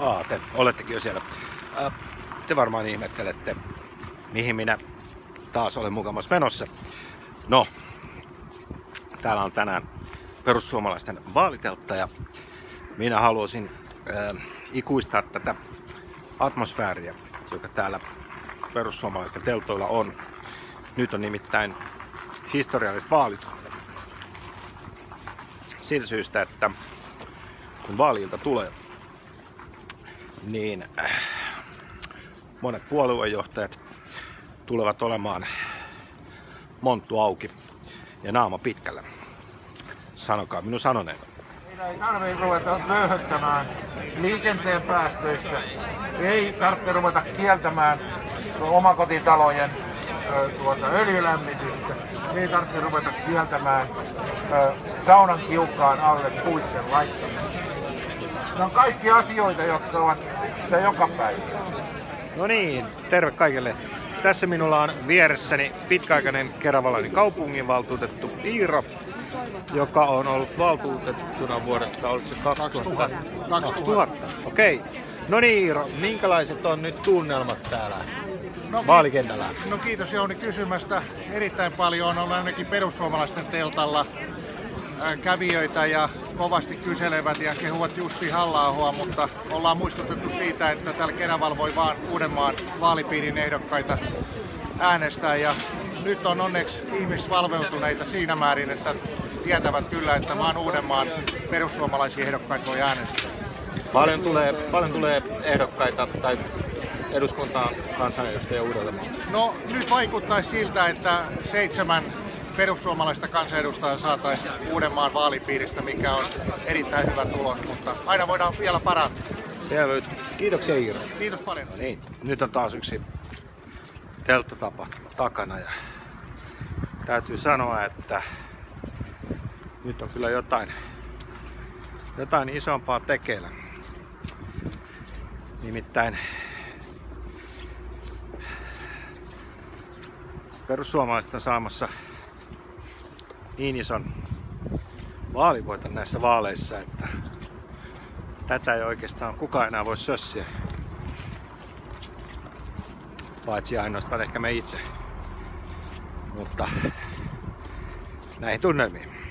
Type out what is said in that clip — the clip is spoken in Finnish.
Aa, te olettekin jo siellä. Ää, te varmaan ihmettelette, mihin minä taas olen mukamassa menossa. No, täällä on tänään perussuomalaisten vaaliteltta ja minä haluaisin ää, ikuistaa tätä atmosfääriä, joka täällä perussuomalaisten teltoilla on. Nyt on nimittäin historialliset vaalit. Siitä syystä, että kun vaaliilta tulee, niin äh, monet puoluejohtajat tulevat olemaan monttu auki ja naama pitkällä. Sanokaa minun sanoneen. Meidän ei tarvitse ruveta löyhöttämään liikenteen päästöistä. Ei tarvitse ruveta kieltämään omakotitalojen tuota, öljylämmitystä. Ei tarvitse ruveta kieltämään saunan kiukaan alle puitten laittamista. Ne on kaikki asioita, jotka ovat sitä joka päivä. No niin, terve kaikille. Tässä minulla on vieressäni pitkäaikainen Keravalainen kaupunginvaltuutettu Iiro, joka on ollut valtuutettuna vuodesta, oliko se 2000? 2000. 2000. Okei. No niin Iiro, minkälaiset on nyt tunnelmat täällä No, vaalikentällä? No kiitos Jouni kysymästä. Erittäin paljon on ainakin perussuomalaisten teltalla kävijöitä ja kovasti kyselevät ja kehuvat Jussi halla mutta ollaan muistutettu siitä, että täällä Keravalla voi vaan Uudenmaan vaalipiirin ehdokkaita äänestää ja nyt on onneksi ihmiset valveutuneita siinä määrin, että tietävät kyllä, että vaan Uudenmaan perussuomalaisia ehdokkaita voi äänestää. Paljon tulee, paljon tulee ehdokkaita tai eduskuntaan kansanedustajia Uudellamaalla. No nyt vaikuttaisi siltä, että seitsemän perussuomalaista kansanedustajaa saataisiin Uudenmaan vaalipiiristä, mikä on erittäin hyvä tulos, mutta aina voidaan vielä parantaa. Selvä. Kiitoksia Iiro. Kiitos paljon. No niin, nyt on taas yksi telttatapahtuma takana ja täytyy sanoa, että nyt on kyllä jotain, jotain isompaa tekeillä. Nimittäin perussuomalaiset on saamassa niin ison vaalivoiton näissä vaaleissa, että tätä ei oikeastaan kukaan enää voi sössiä. Paitsi ainoastaan ehkä me itse. Mutta näihin tunnelmiin.